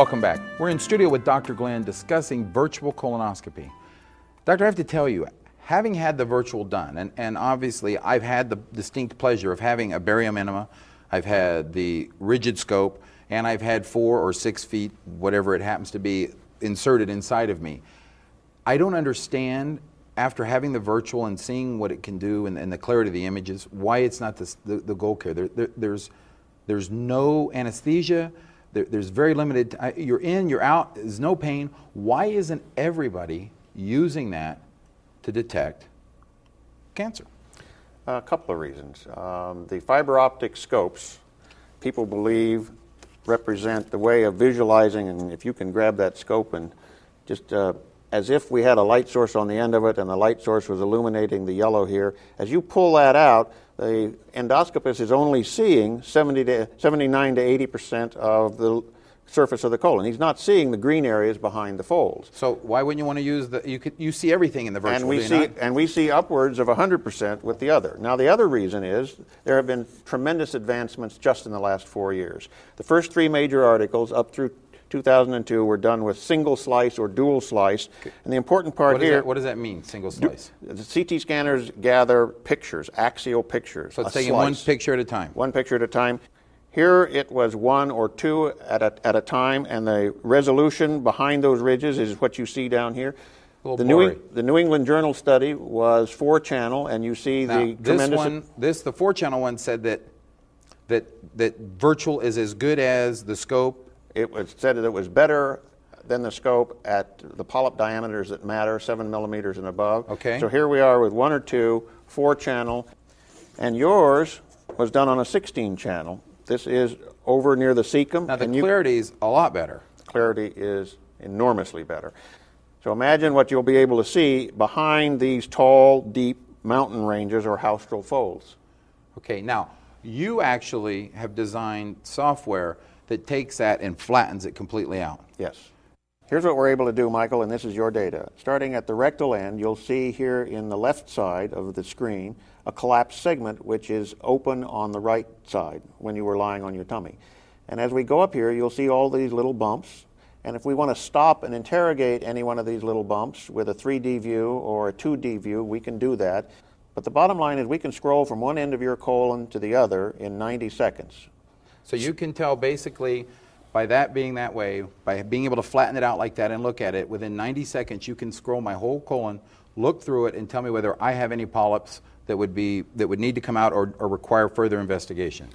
Welcome back. We're in studio with Dr. Glenn discussing virtual colonoscopy. Doctor, I have to tell you, having had the virtual done, and, and obviously I've had the distinct pleasure of having a barium enema, I've had the rigid scope, and I've had four or six feet, whatever it happens to be, inserted inside of me. I don't understand, after having the virtual and seeing what it can do and, and the clarity of the images, why it's not the, the, goal care. There, there, there's, there's no anesthesia, there, there's very limited, you're in, you're out, there's no pain. Why isn't everybody using that to detect cancer? A couple of reasons. Um, the fiber optic scopes, people believe, represent the way of visualizing, and if you can grab that scope and just uh, as if we had a light source on the end of it and the light source was illuminating the yellow here, as you pull that out, the endoscopist is only seeing 70 to, 79 to 80 percent of the surface of the colon. He's not seeing the green areas behind the folds. So why wouldn't you want to use the? You could you see everything in the virtual. And we see not? and we see upwards of 100 percent with the other. Now the other reason is there have been tremendous advancements just in the last four years. The first three major articles up through 2002 were done with single slice or dual slice. And the important part what here. That, what does that mean, single slice? The CT scanners gather pictures, axial pictures. So it's taking slice, one picture at a time. One picture at a time. Here it was one or two at a, at a time, and the resolution behind those ridges is what you see down here. The New, the New, England Journal study was four channel, and you see now, the this tremendous. One, this the four channel one said that that that virtual is as good as the scope it was said that it was better than the scope at the polyp diameters that matter, seven millimeters and above. Okay. So here we are with one or two, four channel, and yours was done on a 16 channel. This is over near the cecum. Now the clarity is a lot better. Clarity is enormously better. So imagine what you'll be able to see behind these tall, deep mountain ranges or haustral folds. Okay, now you actually have designed software that takes that and flattens it completely out. Yes. Here's what we're able to do, Michael, and this is your data. Starting at the rectal end, you'll see here in the left side of the screen a collapsed segment which is open on the right side when you were lying on your tummy. And as we go up here, you'll see all these little bumps. And if we want to stop and interrogate any one of these little bumps with a 3D view or a 2D view, we can do that. But the bottom line is we can scroll from one end of your colon to the other in 90 seconds. So you can tell basically by that being that way, by being able to flatten it out like that and look at it, within 90 seconds you can scroll my whole colon, look through it, and tell me whether I have any polyps that would, be, that would need to come out or, or require further investigation.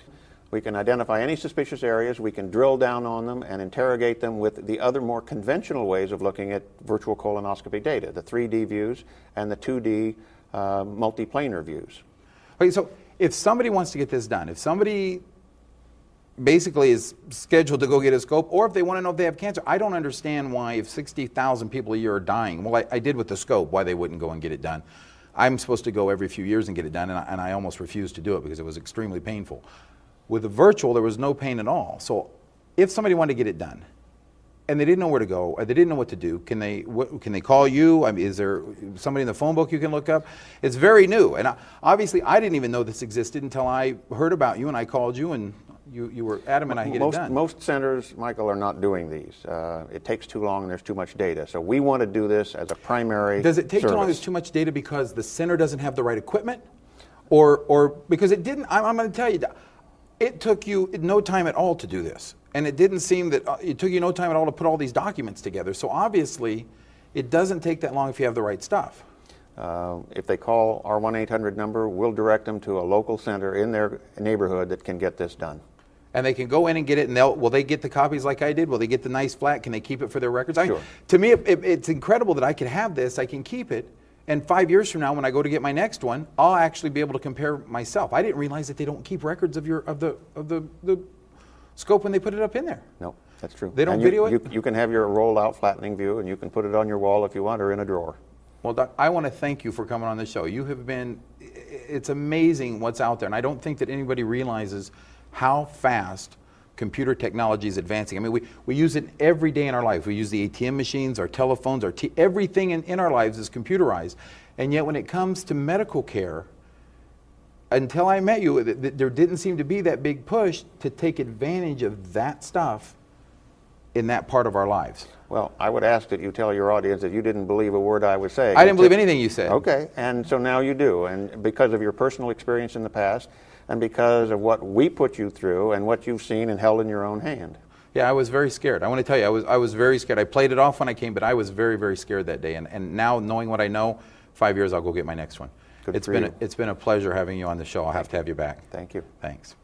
We can identify any suspicious areas, we can drill down on them and interrogate them with the other more conventional ways of looking at virtual colonoscopy data, the 3D views and the 2D uh, multiplanar views. Okay, so if somebody wants to get this done, if somebody basically is scheduled to go get a scope, or if they want to know if they have cancer. I don't understand why, if 60,000 people a year are dying, well, I, I, did with the scope, why they wouldn't go and get it done. I'm supposed to go every few years and get it done, and I, and I almost refused to do it because it was extremely painful. With the virtual, there was no pain at all. So if somebody wanted to get it done, and they didn't know where to go, or they didn't know what to do. Can they what, can they call you? I mean, is there somebody in the phone book you can look up? It's very new, and I, obviously I didn't even know this existed until I heard about you and I called you and you, you were adamant I get most, it done. Most centers, Michael, are not doing these. Uh, it takes too long and there's too much data. So we want to do this as a primary Does it take service. too long, there's too much data because the center doesn't have the right equipment? Or, or because it didn't, I'm, I'm going to tell you, it took you no time at all to do this. And it didn't seem that, uh, it took you no time at all to put all these documents together. So obviously, it doesn't take that long if you have the right stuff. Uh, if they call our 1 800 number, we'll direct them to a local center in their neighborhood that can get this done and they can go in and get it and they'll will they get the copies like i did? Will they get the nice flat? Can they keep it for their records? Sure. I, to me it, it, it's incredible that i can have this i can keep it and five years from now when i go to get my next one i'll actually be able to compare myself. I didn't realize that they don't keep records of your of the of the, the scope when they put it up in there. No that's true. They don't and video you, it? you, you can have your rolled out flattening view and you can put it on your wall if you want or in a drawer. Well, Doc, I want to thank you for coming on the show. You have been, it's amazing what's out there. And I don't think that anybody realizes how fast computer technology is advancing. I mean, we, we use it every day in our life. We use the ATM machines, our telephones, our t- everything in, in our lives is computerized. And yet, when it comes to medical care, until I met you, th- th- there didn't seem to be that big push to take advantage of that stuff in that part of our lives. Well, I would ask that you tell your audience that you didn't believe a word I was saying. I didn't believe anything you said. Okay, and so now you do, and because of your personal experience in the past, and because of what we put you through, and what you've seen and held in your own hand. Yeah, I was very scared. I want to tell you, I was, I was very scared. I played it off when I came, but I was very, very scared that day. And, and now, knowing what I know, five years, I'll go get my next one. Good It's for been, you. a, it's been a pleasure having you on the show. I'll have to have you back. Thank you. Thanks.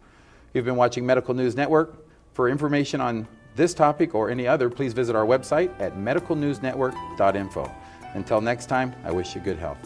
You've been watching Medical News Network. For information on this topic or any other, please visit our website at medicalnewsnetwork.info. Until next time, I wish you good health.